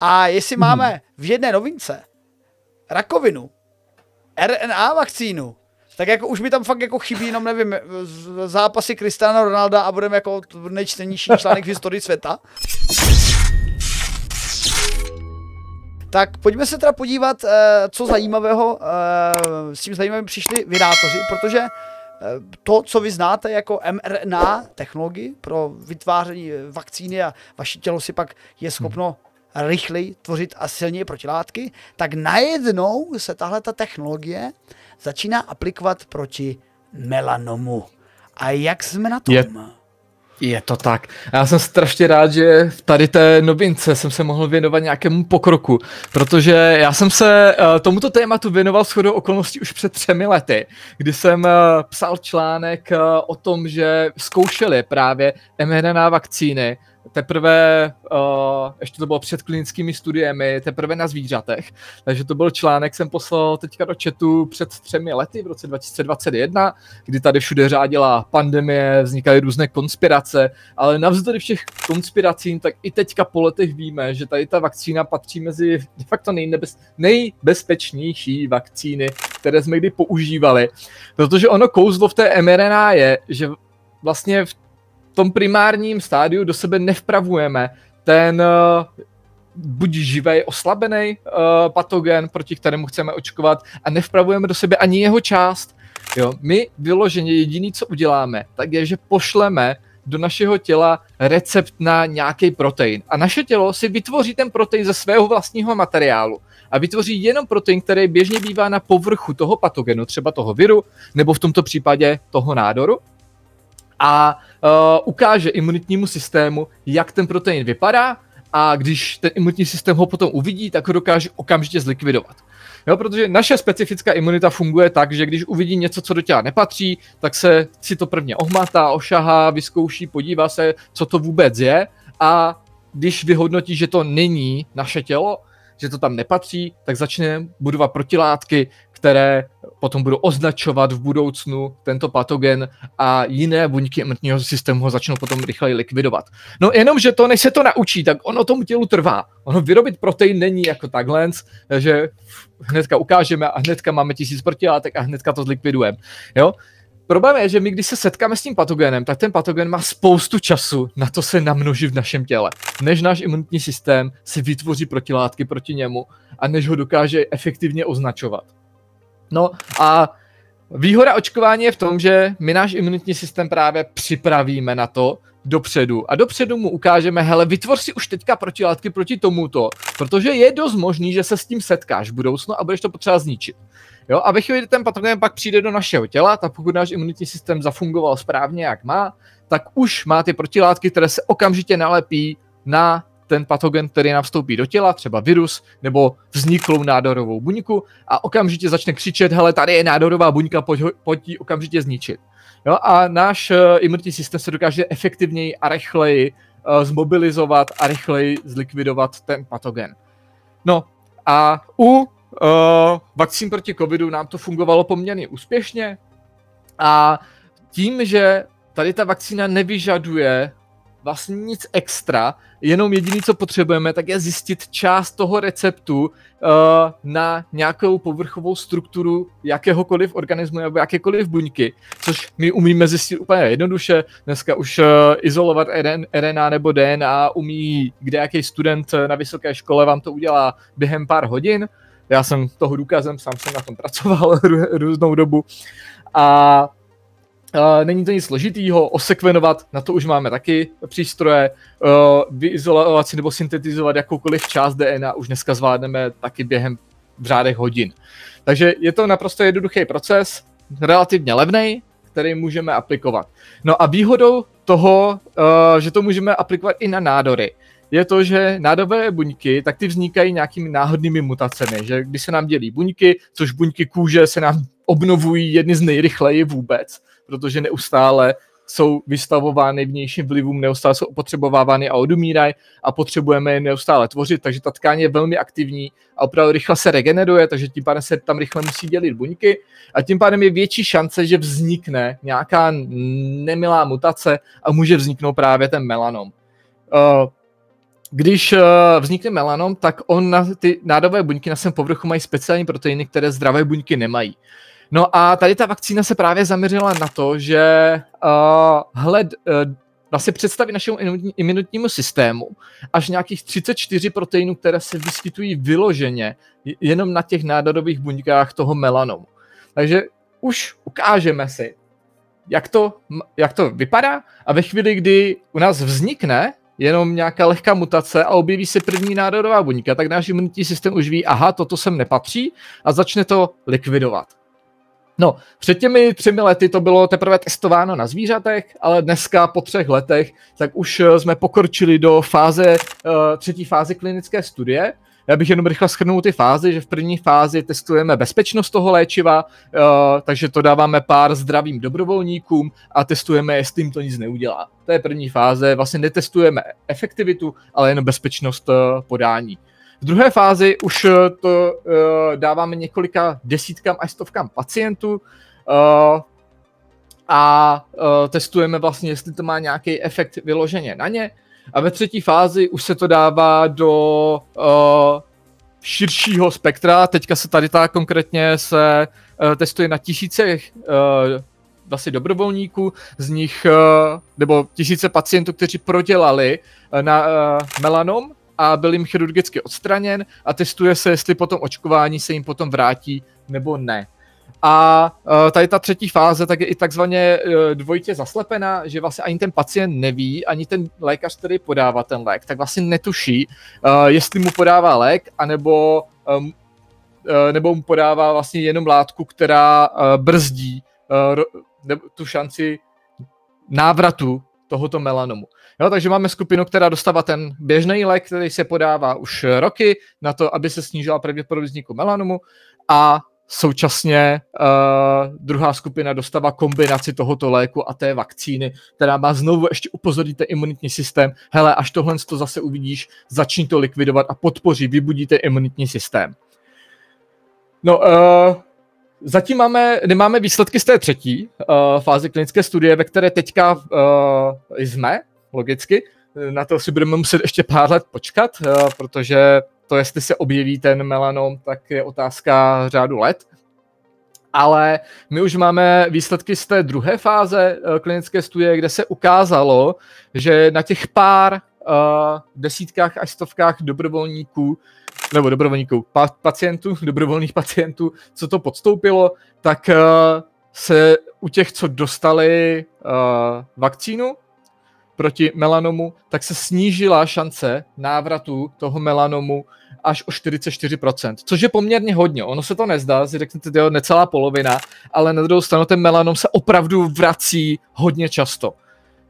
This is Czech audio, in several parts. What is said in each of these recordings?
A jestli hmm. máme v jedné novince rakovinu, RNA vakcínu, tak jako už mi tam fakt jako chybí jenom, nevím, zápasy Cristiano Ronalda a budeme jako nejčtenější článek v historii světa. Tak pojďme se teda podívat, eh, co zajímavého eh, s tím zajímavým přišli vydátoři, protože eh, to, co vy znáte jako mRNA technologii pro vytváření vakcíny a vaše tělo si pak je schopno rychleji tvořit a silněji protilátky, tak najednou se tahle ta technologie začíná aplikovat proti melanomu. A jak jsme na tom? Je, je to tak. Já jsem strašně rád, že v tady té novince jsem se mohl věnovat nějakému pokroku, protože já jsem se uh, tomuto tématu věnoval shodou okolností už před třemi lety, kdy jsem uh, psal článek uh, o tom, že zkoušeli právě mRNA vakcíny teprve, uh, ještě to bylo před klinickými studiemi, teprve na zvířatech. Takže to byl článek, jsem poslal teďka do chatu před třemi lety, v roce 2021, kdy tady všude řádila pandemie, vznikaly různé konspirace, ale navzdory všech konspiracím, tak i teďka po letech víme, že tady ta vakcína patří mezi de facto nejnebez, nejbezpečnější vakcíny, které jsme kdy používali. Protože ono kouzlo v té mRNA je, že vlastně v tom primárním stádiu do sebe nevpravujeme ten uh, buď živej, oslabený uh, patogen, proti kterému chceme očkovat, a nevpravujeme do sebe ani jeho část. Jo, my vyloženě jediný, co uděláme, tak je, že pošleme do našeho těla recept na nějaký protein. A naše tělo si vytvoří ten protein ze svého vlastního materiálu. A vytvoří jenom protein, který běžně bývá na povrchu toho patogenu, třeba toho viru, nebo v tomto případě toho nádoru a ukáže imunitnímu systému, jak ten protein vypadá a když ten imunitní systém ho potom uvidí, tak ho dokáže okamžitě zlikvidovat. Jo, protože naše specifická imunita funguje tak, že když uvidí něco, co do těla nepatří, tak se si to prvně ohmatá, ošahá, vyzkouší, podívá se, co to vůbec je a když vyhodnotí, že to není naše tělo, že to tam nepatří, tak začne budovat protilátky, které potom budou označovat v budoucnu tento patogen a jiné buňky imunitního systému ho začnou potom rychleji likvidovat. No jenom, že to, než se to naučí, tak ono tomu tělu trvá. Ono vyrobit protein není jako takhle, že hnedka ukážeme a hnedka máme tisíc protilátek a hnedka to zlikvidujeme. Jo? Problém je, že my, když se setkáme s tím patogenem, tak ten patogen má spoustu času na to se namnožit v našem těle, než náš imunitní systém si vytvoří protilátky proti němu a než ho dokáže efektivně označovat. No a výhoda očkování je v tom, že my náš imunitní systém právě připravíme na to dopředu a dopředu mu ukážeme, hele, vytvor si už teďka protilátky proti tomuto, protože je dost možný, že se s tím setkáš v budoucnu a budeš to potřeba zničit. Jo, a ve chvíli, kdy ten patogen pak přijde do našeho těla, tak pokud náš imunitní systém zafungoval správně, jak má, tak už má ty protilátky, které se okamžitě nalepí na ten patogen, který nám vstoupí do těla, třeba virus nebo vzniklou nádorovou buňku a okamžitě začne křičet, hele, tady je nádorová buňka, pojď, pojď ji okamžitě zničit. Jo, a náš uh, imunitní systém se dokáže efektivněji a rychleji uh, zmobilizovat a rychleji zlikvidovat ten patogen. No a u uh, vakcín proti covidu nám to fungovalo poměrně úspěšně a tím, že tady ta vakcína nevyžaduje vlastně nic extra, jenom jediný, co potřebujeme, tak je zjistit část toho receptu uh, na nějakou povrchovou strukturu jakéhokoliv organismu nebo jakékoliv buňky, což my umíme zjistit úplně jednoduše. Dneska už uh, izolovat RN, RNA nebo DNA umí kde jaký student na vysoké škole vám to udělá během pár hodin. Já jsem toho důkazem, sám jsem na tom pracoval různou dobu. A Uh, není to nic složitýho, osekvenovat, na to už máme taky přístroje, uh, vyizolovat si nebo syntetizovat jakoukoliv část DNA už dneska zvládneme taky během v řádech hodin. Takže je to naprosto jednoduchý proces, relativně levný, který můžeme aplikovat. No a výhodou toho, uh, že to můžeme aplikovat i na nádory, je to, že nádové buňky, tak ty vznikají nějakými náhodnými mutacemi, že když se nám dělí buňky, což buňky kůže se nám obnovují jedny z nejrychleji vůbec, protože neustále jsou vystavovány vnějším vlivům, neustále jsou opotřebovávány a odumírají a potřebujeme je neustále tvořit, takže ta tkáň je velmi aktivní a opravdu rychle se regeneruje, takže tím pádem se tam rychle musí dělit buňky a tím pádem je větší šance, že vznikne nějaká nemilá mutace a může vzniknout právě ten melanom. Uh, když uh, vznikne melanom, tak on na ty nádové buňky na svém povrchu mají speciální proteiny, které zdravé buňky nemají. No a tady ta vakcína se právě zaměřila na to, že uh, hled, uh, vlastně představí našemu imunitnímu systému až nějakých 34 proteinů, které se vyskytují vyloženě jenom na těch nádorových buňkách toho melanomu. Takže už ukážeme si, jak to, jak to vypadá a ve chvíli, kdy u nás vznikne jenom nějaká lehká mutace a objeví se první nádorová buňka, tak náš imunitní systém už ví, aha, toto sem nepatří a začne to likvidovat. No, před těmi třemi lety to bylo teprve testováno na zvířatech, ale dneska po třech letech, tak už eh, jsme pokročili do fáze, uh, třetí fáze klinické studie, já bych jenom rychle schrnul ty fázy, že v první fázi testujeme bezpečnost toho léčiva, uh, takže to dáváme pár zdravým dobrovolníkům a testujeme, jestli jim to nic neudělá. To je první fáze, vlastně netestujeme efektivitu, ale jen bezpečnost podání. V druhé fázi už to uh, dáváme několika desítkám až stovkám pacientů uh, a uh, testujeme vlastně, jestli to má nějaký efekt vyloženě na ně. A ve třetí fázi už se to dává do uh, širšího spektra. Teďka se tady ta konkrétně se uh, testuje na tisíce uh, vlastně dobrovolníků, z nich, uh, nebo tisíce pacientů, kteří prodělali uh, na uh, melanom a byl jim chirurgicky odstraněn a testuje se, jestli potom očkování se jim potom vrátí nebo ne. A uh, tady ta třetí fáze tak je i takzvaně uh, dvojitě zaslepená, že vlastně ani ten pacient neví, ani ten lékař, který podává ten lék, tak vlastně netuší, uh, jestli mu podává lék, anebo, nebo mu podává vlastně jenom látku, která brzdí tu šanci návratu tohoto melanomu. Jo, takže máme skupinu, která dostává ten běžný lék, který se podává už roky na to, aby se snížila pravděpodobnost vzniku melanomu a Současně uh, druhá skupina dostává kombinaci tohoto léku a té vakcíny, která má znovu ještě upozornit ten imunitní systém. Hele, až tohle to zase uvidíš, začni to likvidovat a podpoří, vybudíte imunitní systém. No, uh, zatím máme, nemáme výsledky z té třetí uh, fáze klinické studie, ve které teďka uh, jsme, logicky. Na to si budeme muset ještě pár let počkat, uh, protože to, jestli se objeví ten melanom, tak je otázka řádu let. Ale my už máme výsledky z té druhé fáze uh, klinické studie, kde se ukázalo, že na těch pár uh, desítkách až stovkách dobrovolníků, nebo dobrovolníků, pa- pacientů, dobrovolných pacientů, co to podstoupilo, tak se u těch, co dostali vakcínu, proti melanomu, tak se snížila šance návratu toho melanomu až o 44%, což je poměrně hodně. Ono se to nezdá, si řeknete, jo, necelá polovina, ale na druhou stranu ten melanom se opravdu vrací hodně často.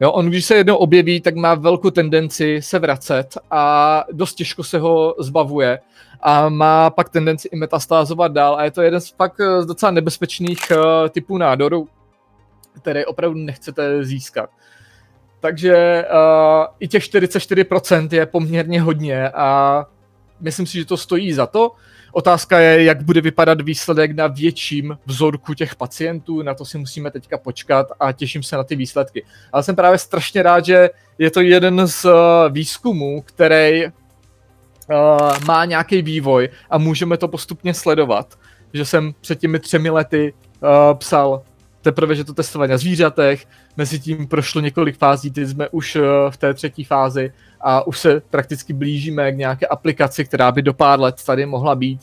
Jo, on když se jednou objeví, tak má velkou tendenci se vracet a dost těžko se ho zbavuje a má pak tendenci i metastázovat dál a je to jeden z pak z docela nebezpečných uh, typů nádorů, které opravdu nechcete získat. Takže uh, i těch 44% je poměrně hodně a myslím si, že to stojí za to. Otázka je, jak bude vypadat výsledek na větším vzorku těch pacientů, na to si musíme teďka počkat a těším se na ty výsledky. Ale jsem právě strašně rád, že je to jeden z uh, výzkumů, který uh, má nějaký vývoj a můžeme to postupně sledovat. Že jsem před těmi třemi lety uh, psal teprve, že to testovali na zvířatech, mezi tím prošlo několik fází, teď jsme už eh, v té třetí fázi a už se prakticky blížíme k nějaké aplikaci, která by do pár let tady mohla být.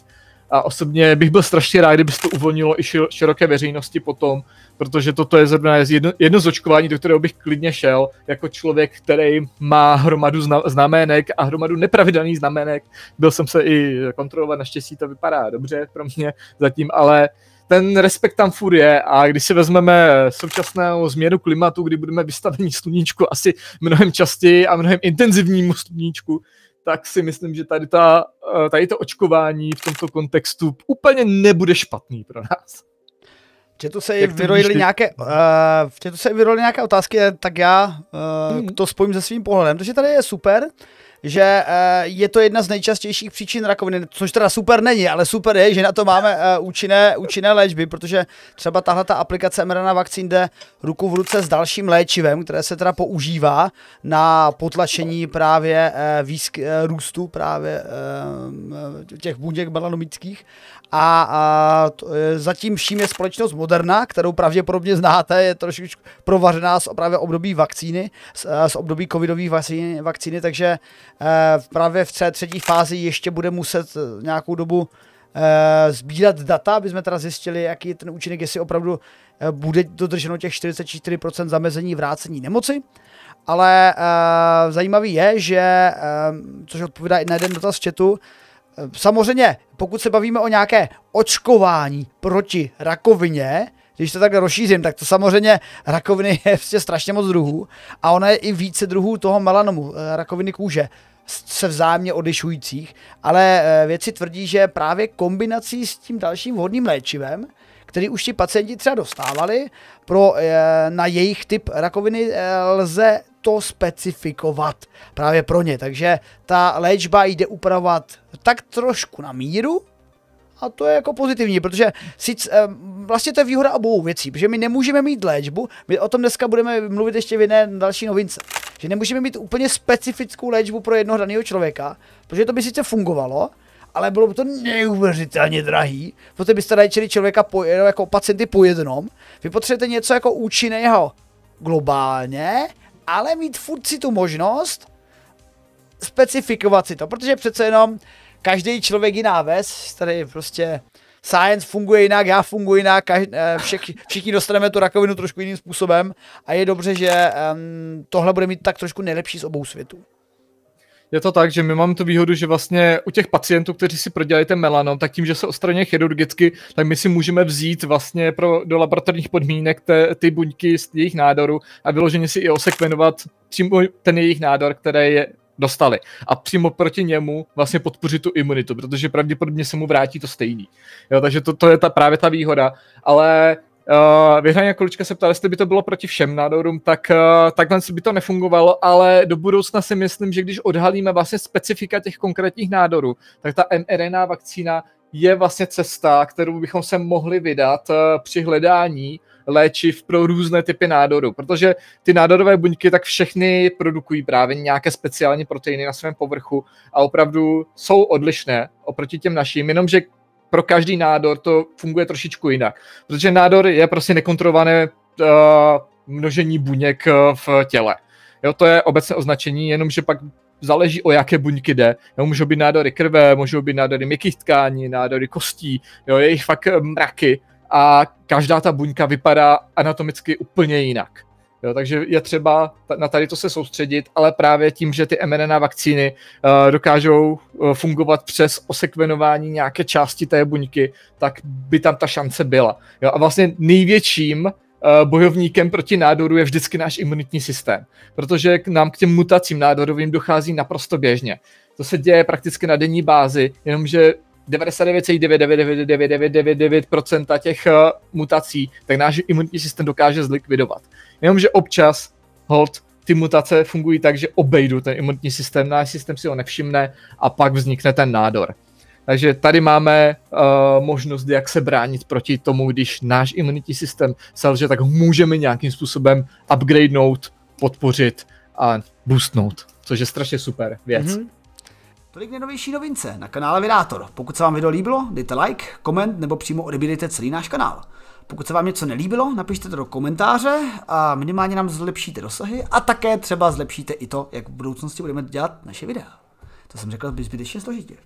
A osobně bych byl strašně rád, kdyby se to uvolnilo i široké veřejnosti potom, protože toto je zrovna jedno, jedno z očkování, do kterého bych klidně šel, jako člověk, který má hromadu znamenek a hromadu nepravidelných znamenek. Byl jsem se i kontrolovat, naštěstí to vypadá dobře pro mě zatím, ale uh, ten respekt tam furt je a když si vezmeme současnou změnu klimatu, kdy budeme vystaveni sluníčku asi mnohem častěji a mnohem intenzivnímu sluníčku, tak si myslím, že tady, ta, eh, tady to očkování v tomto kontextu úplně nebude špatný pro nás. Četu se i vyrojily nějaké, uh, četu se vyrojily nějaké otázky, tak já uh, hmm. to spojím se svým pohledem. Takže tady je super, že je to jedna z nejčastějších příčin rakoviny, což teda super není, ale super je, že na to máme účinné, účinné léčby, protože třeba tahle ta aplikace mRNA vakcín jde ruku v ruce s dalším léčivem, které se teda používá na potlačení právě výsk, růstu právě těch buněk melanomických a, a to, zatím vším je společnost Moderna, kterou pravděpodobně znáte, je trošičku provařená z právě období vakcíny, z, z období covidových vakcíny, vakcíny takže e, právě v té třetí fázi ještě bude muset eh, nějakou dobu e, sbírat data, aby jsme teda zjistili, jaký je ten účinek, jestli opravdu e, bude dodrženo těch 44% zamezení vrácení nemoci. Ale e, zajímavý je, že, e, což odpovídá i na jeden dotaz v chatu, Samozřejmě, pokud se bavíme o nějaké očkování proti rakovině, když to tak rozšířím, tak to samozřejmě rakoviny je vlastně strašně moc druhů a ono je i více druhů toho melanomu, eh, rakoviny kůže se vzájemně odlišujících, ale eh, věci tvrdí, že právě kombinací s tím dalším vhodným léčivem, který už ti pacienti třeba dostávali, pro, eh, na jejich typ rakoviny lze to specifikovat právě pro ně. Takže ta léčba jde upravovat tak trošku na míru, a to je jako pozitivní, protože sice, vlastně to je výhoda obou věcí, protože my nemůžeme mít léčbu, my o tom dneska budeme mluvit ještě v jedné další novince, že nemůžeme mít úplně specifickou léčbu pro jednoho daného člověka, protože to by sice fungovalo, ale bylo by to neuvěřitelně drahý, protože byste léčili člověka po, jako pacienty po jednom. Vy potřebujete něco jako účinného globálně, ale mít furt si tu možnost specifikovat si to, protože přece jenom každý člověk jiná ves, tady prostě science funguje jinak, já funguji jinak, každý, eh, všichni, dostaneme tu rakovinu trošku jiným způsobem a je dobře, že um, tohle bude mít tak trošku nejlepší z obou světů. Je to tak, že my máme tu výhodu, že vlastně u těch pacientů, kteří si prodělají ten melanom, tak tím, že se odstraní chirurgicky, tak my si můžeme vzít vlastně pro, do laboratorních podmínek te, ty buňky z jejich nádoru a vyloženě si i osekvenovat přímo ten jejich nádor, který je dostali. A přímo proti němu vlastně podpořit tu imunitu, protože pravděpodobně se mu vrátí to stejný. Jo, takže to, to je ta, právě ta výhoda. Ale Uh, vyhraně količka se ptala, jestli by to bylo proti všem nádorům, tak uh, takhle by to nefungovalo, ale do budoucna si myslím, že když odhalíme vlastně specifika těch konkrétních nádorů, tak ta mRNA vakcína je vlastně cesta, kterou bychom se mohli vydat uh, při hledání léčiv pro různé typy nádorů, protože ty nádorové buňky tak všechny produkují právě nějaké speciální proteiny na svém povrchu a opravdu jsou odlišné oproti těm našim, jenomže pro každý nádor to funguje trošičku jinak, protože nádor je prostě nekontrolované uh, množení buněk uh, v těle. Jo, to je obecné označení, jenomže pak záleží o jaké buňky jde. Jo, můžou být nádory krve, můžou být nádory měkkých tkání, nádory kostí, jo, je jich fakt mraky a každá ta buňka vypadá anatomicky úplně jinak. Jo, takže je třeba na tady to se soustředit, ale právě tím, že ty mRNA vakcíny uh, dokážou uh, fungovat přes osekvenování nějaké části té buňky, tak by tam ta šance byla. Jo, a vlastně největším uh, bojovníkem proti nádoru je vždycky náš imunitní systém, protože k nám k těm mutacím nádorovým dochází naprosto běžně. To se děje prakticky na denní bázi, jenomže 99,99999% těch uh, mutací, tak náš imunitní systém dokáže zlikvidovat. Jenomže občas, hold, ty mutace fungují tak, že obejdu ten imunitní systém, náš systém si ho nevšimne a pak vznikne ten nádor. Takže tady máme uh, možnost, jak se bránit proti tomu, když náš imunitní systém selže, tak můžeme nějakým způsobem upgradenout, podpořit a boostnout, což je strašně super věc. Mm-hmm. Tolik nejnovější novince na kanále Vidátor. Pokud se vám video líbilo, dejte like, koment nebo přímo odebírejte celý náš kanál. Pokud se vám něco nelíbilo, napište to do komentáře a minimálně nám zlepšíte dosahy a také třeba zlepšíte i to, jak v budoucnosti budeme dělat naše videa. To jsem řekl zbytečně složitě.